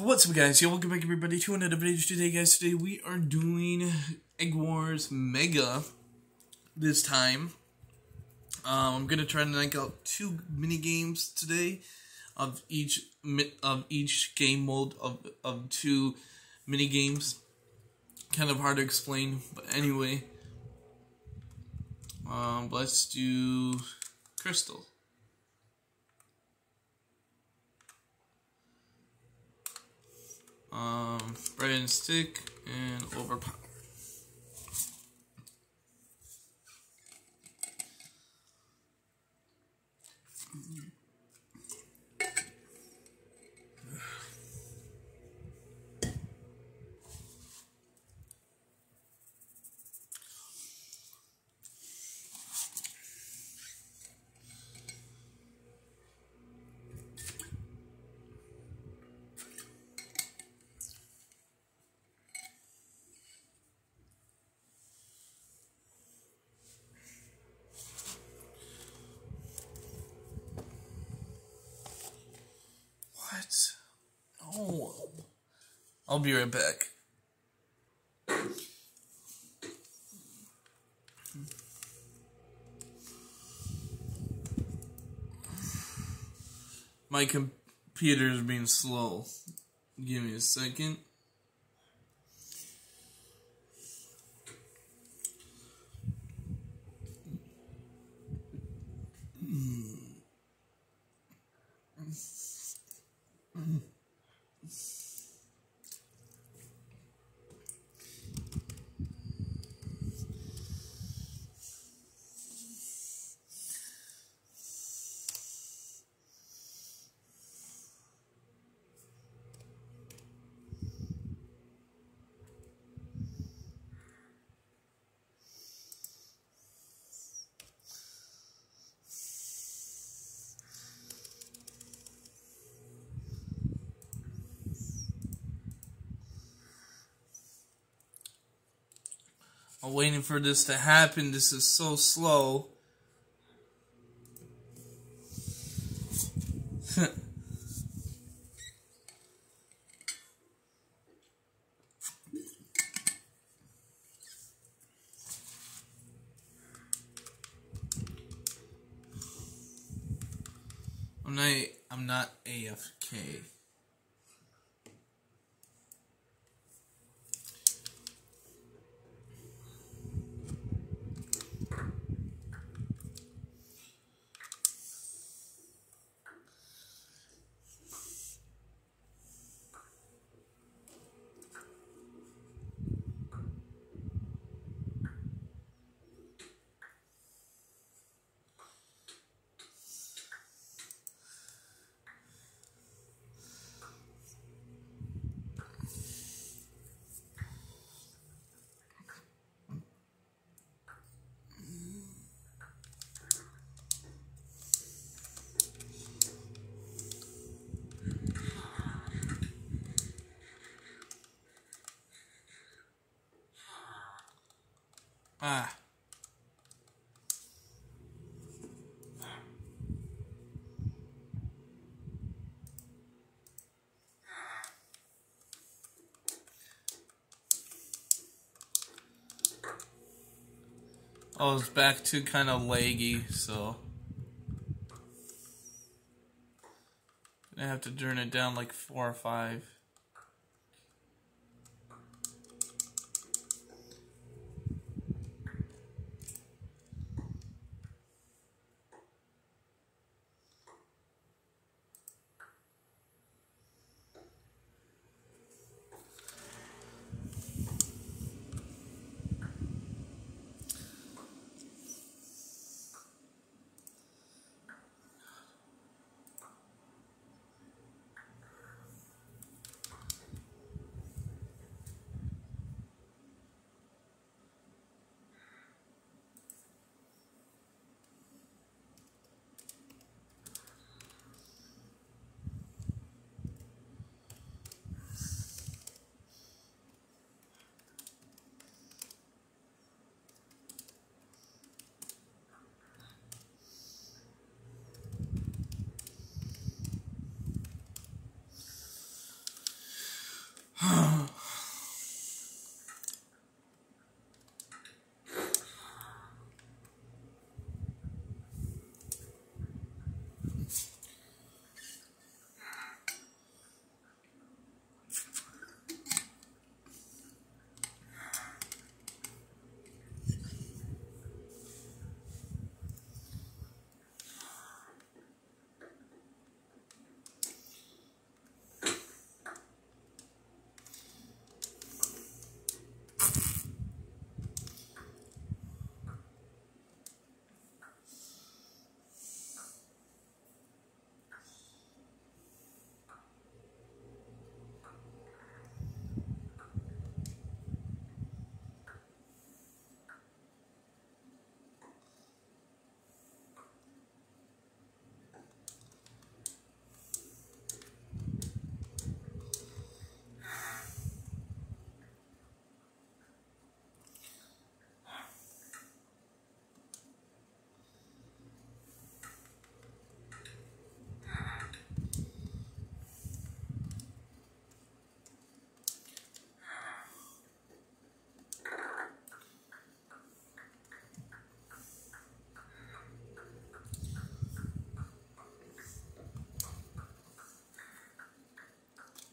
What's up, guys? Yo, welcome back, everybody, to another video today, guys. Today we are doing Egg Wars Mega this time. Um, I'm gonna try to knock out two mini games today of each of each game mode of of two mini games. Kind of hard to explain, but anyway. Um, let's do Crystal. Um, bread and stick, and overpower. Be right back. My computer is being slow. Give me a second. Waiting for this to happen. This is so slow. I'm not I'm not AFK. Ah. Oh, it's back to kind of laggy, so. I have to turn it down like four or five.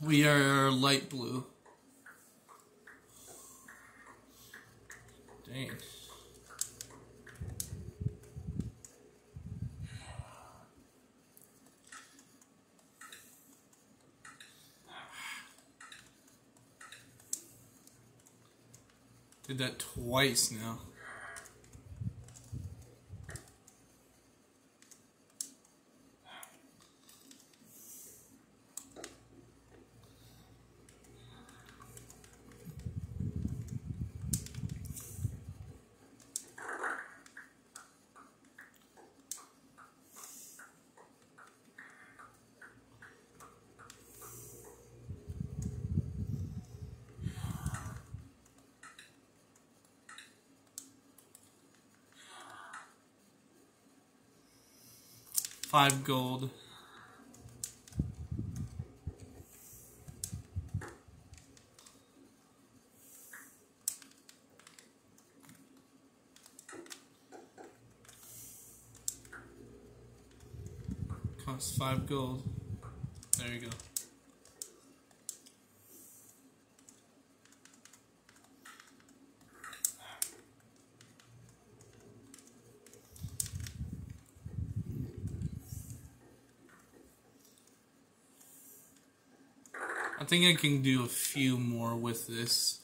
We are light blue. Dang. Did that twice now. Five gold. Costs five gold. There you go. Think I can do a few more with this.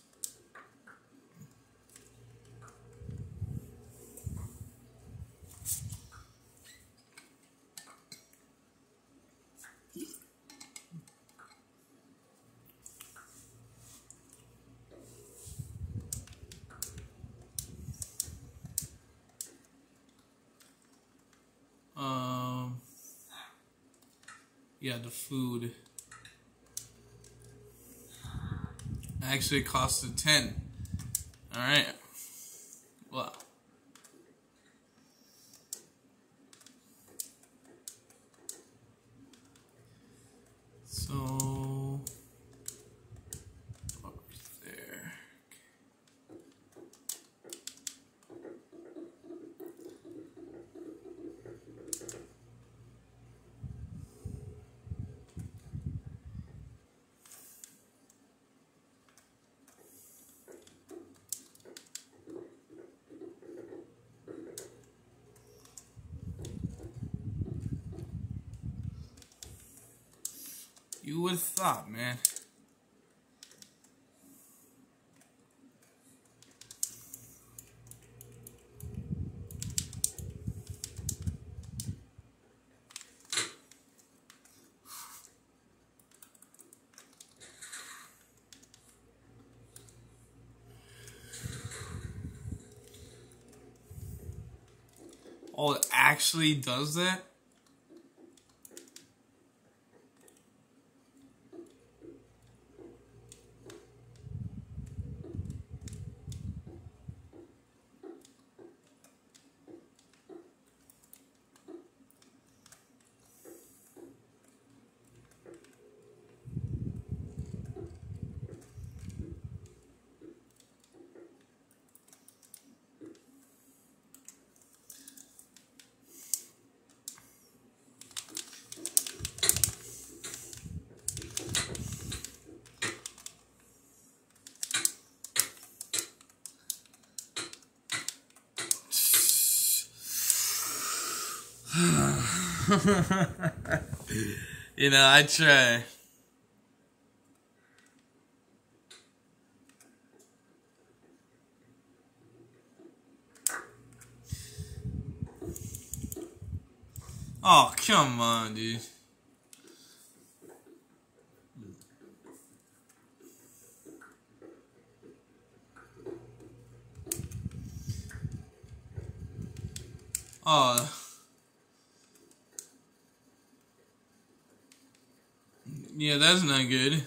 Um, yeah, the food. Actually, it costed 10. Alright. Well. So. Up there. You would have thought, man. Oh, it actually does that? you know, I try. Oh, come on, dude. Oh. Yeah, that's not good.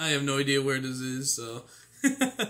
I have no idea where this is, so.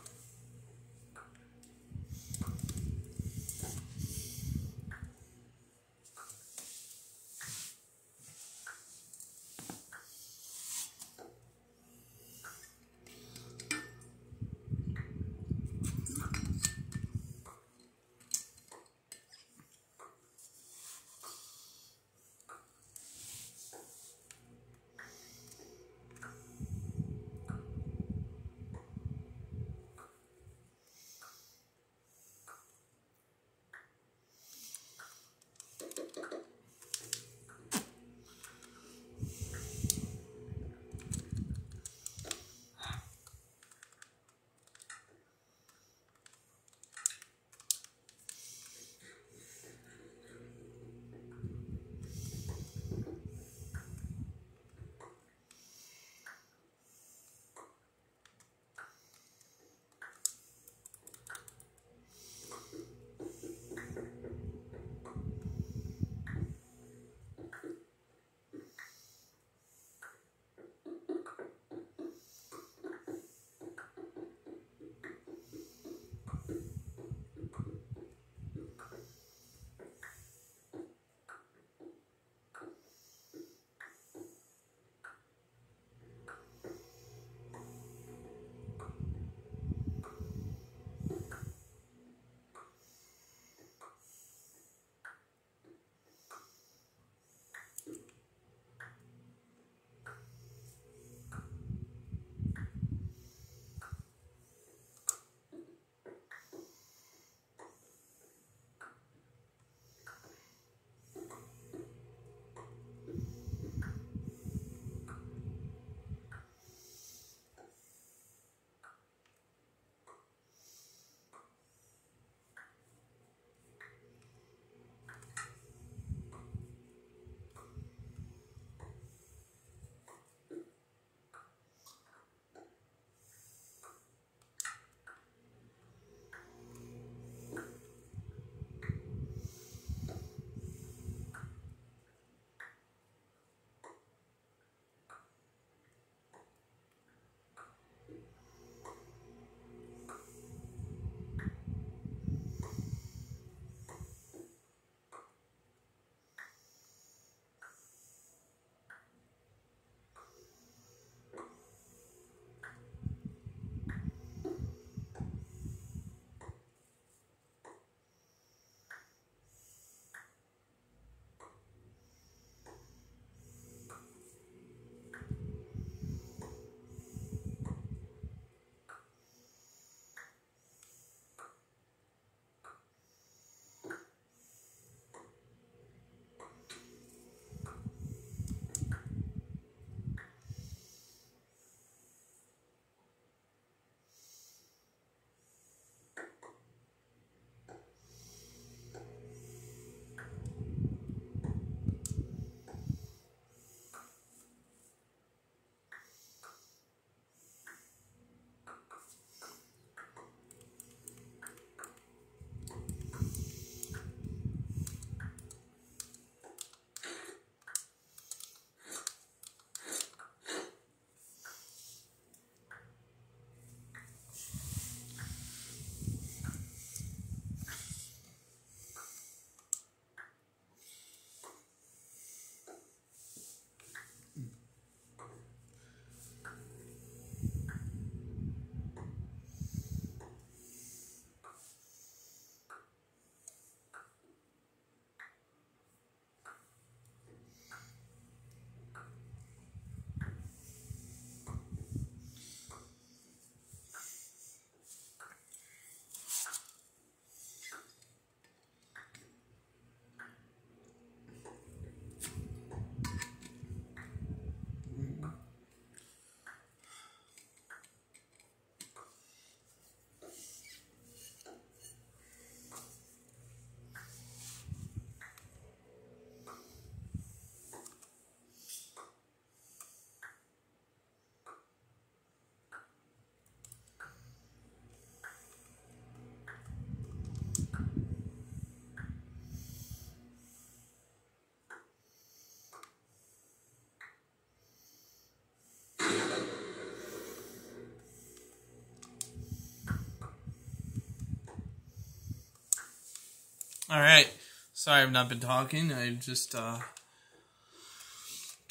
Alright. Sorry I've not been talking. I just uh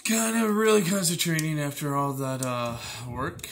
kind of really concentrating after all that uh work.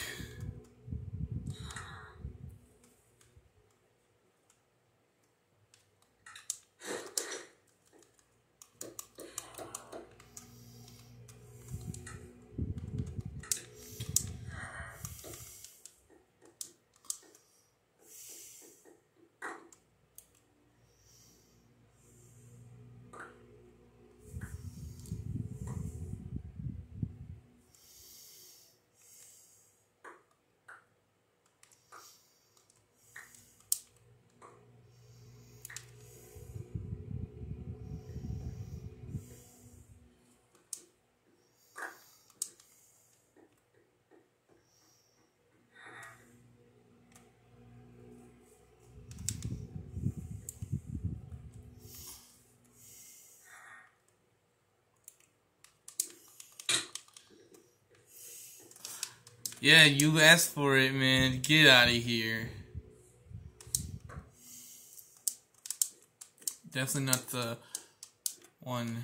Yeah, you asked for it, man. Get out of here. Definitely not the one.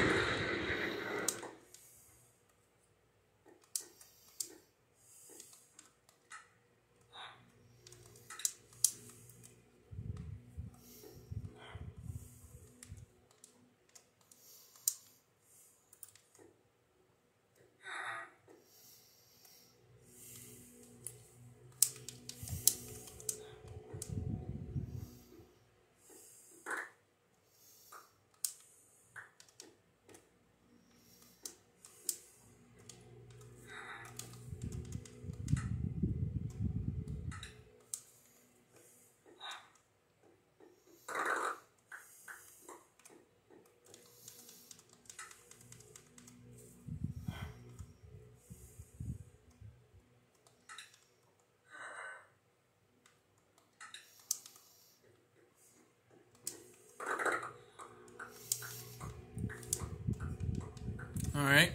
Alright.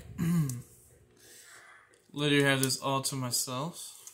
Let her have this all to myself.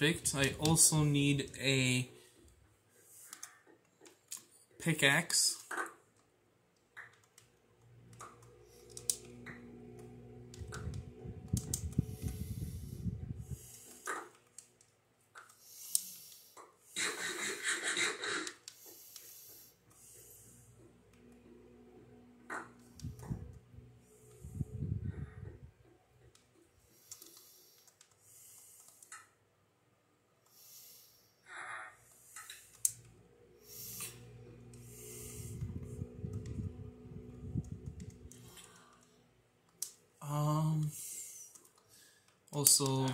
Perfect. I also need a pickaxe. also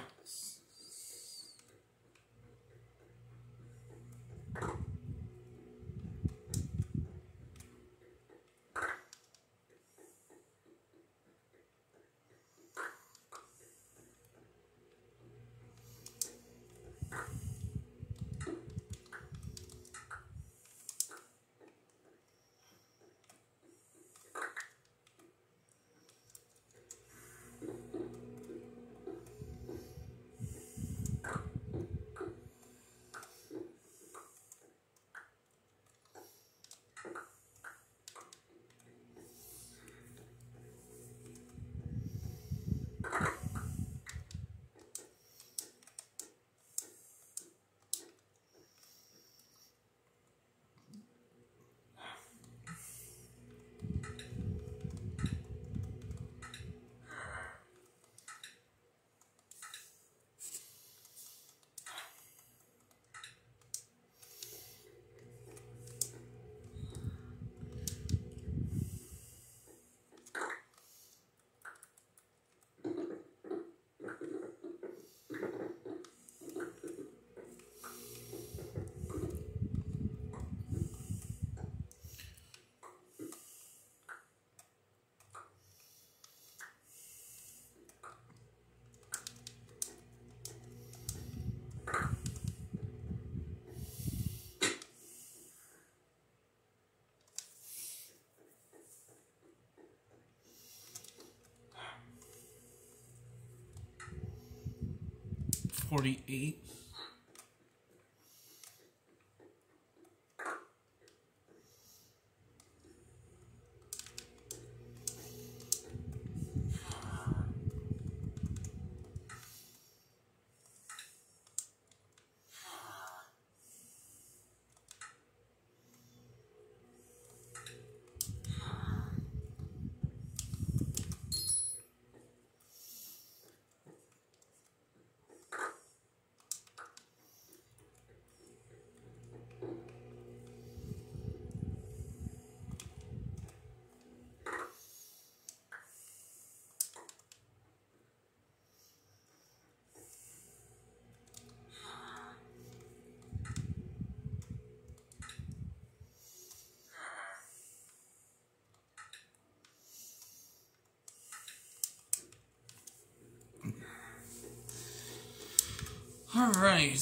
forty-eight. All right.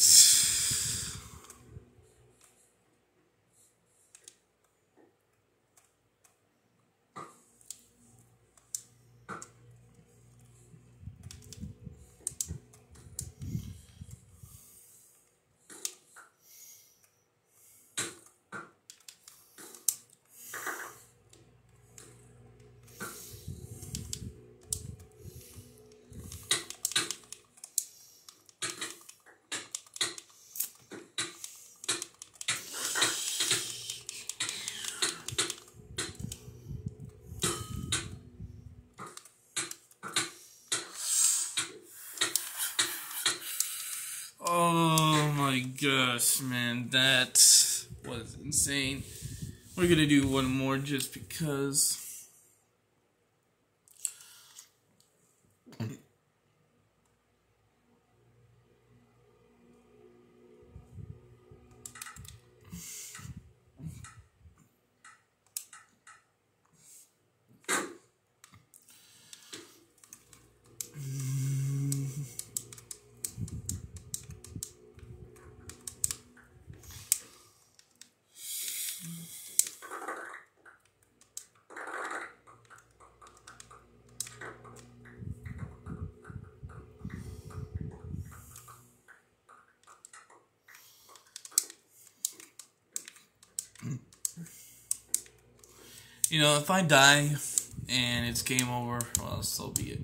Oh my gosh, man, that was insane. We're gonna do one more just because. You know, if I die and it's game over, well, so be it.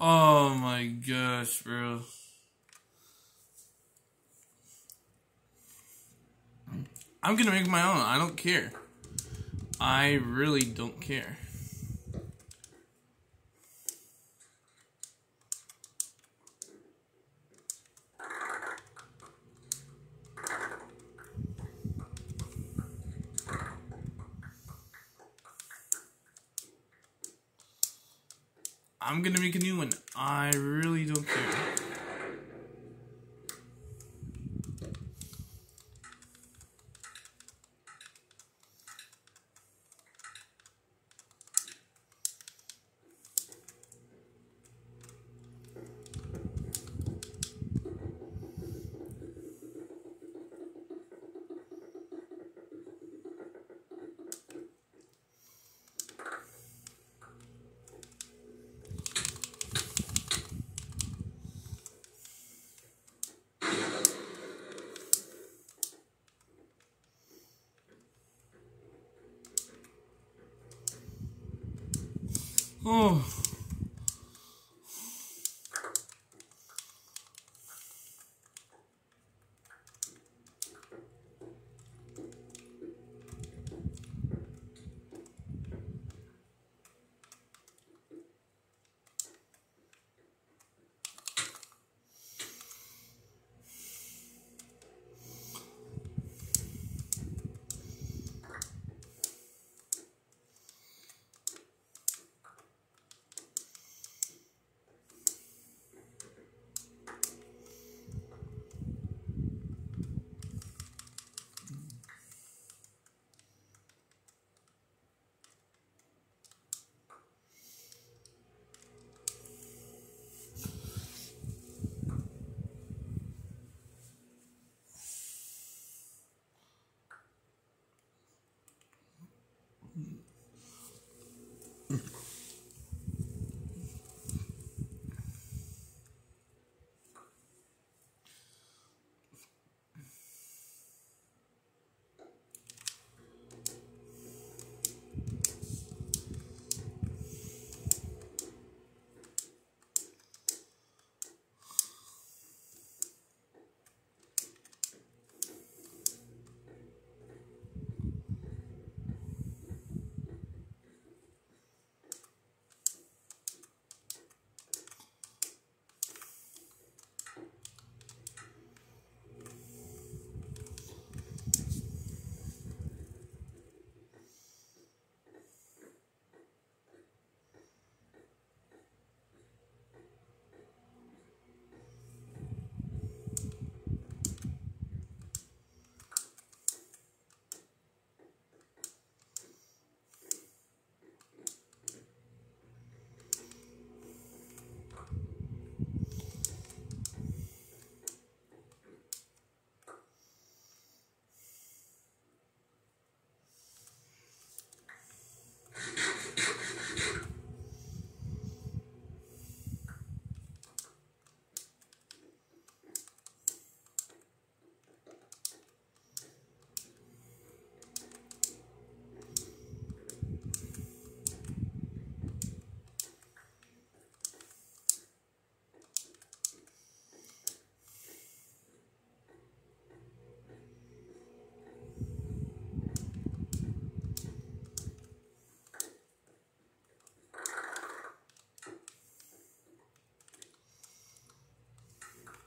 Oh my gosh, bro. I'm gonna make my own. I don't care. I really don't care. I'm gonna make a new one. I really don't care.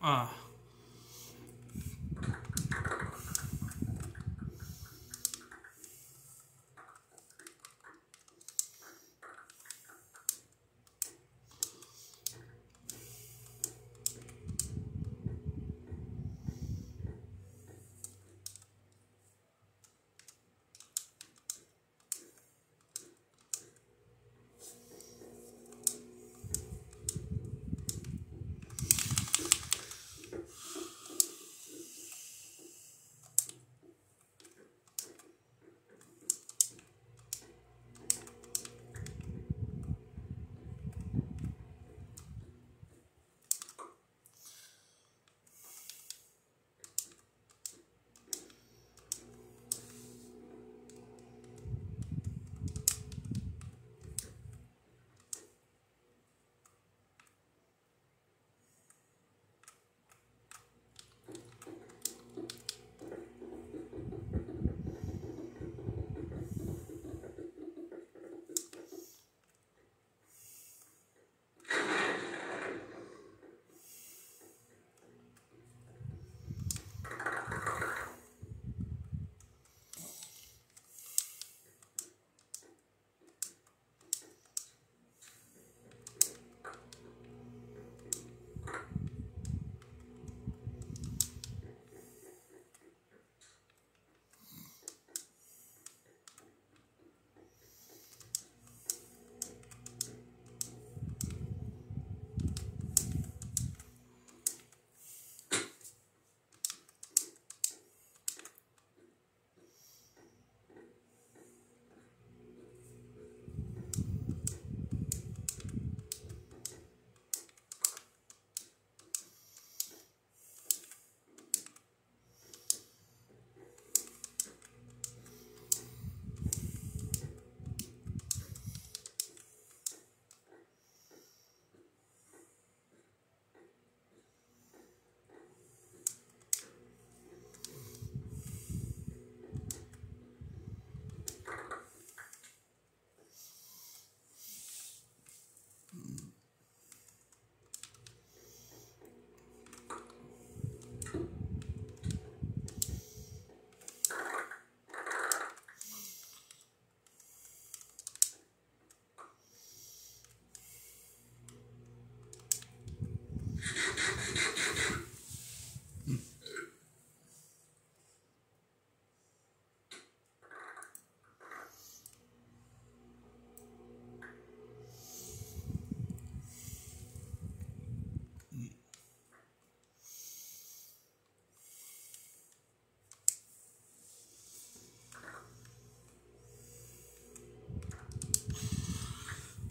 Ah.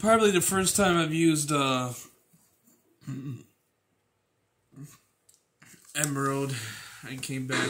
Probably the first time I've used uh, Emerald. I came back.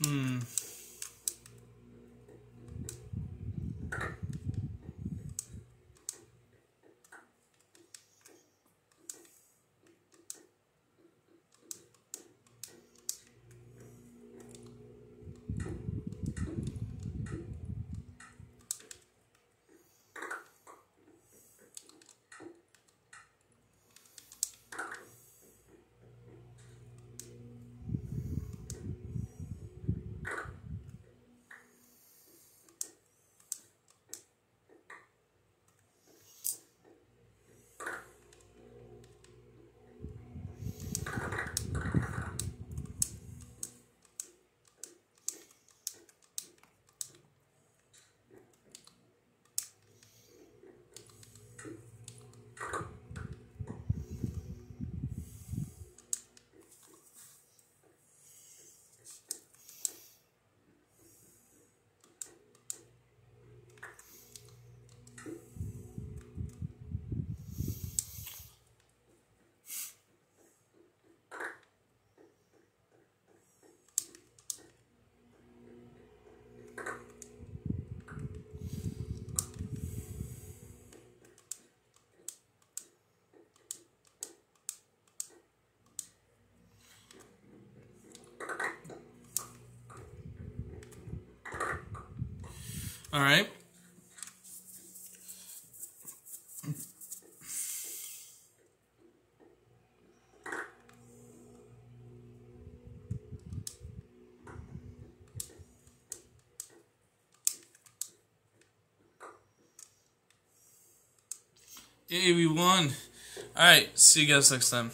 嗯。All right. Yay, we won. Alright, see you guys next time.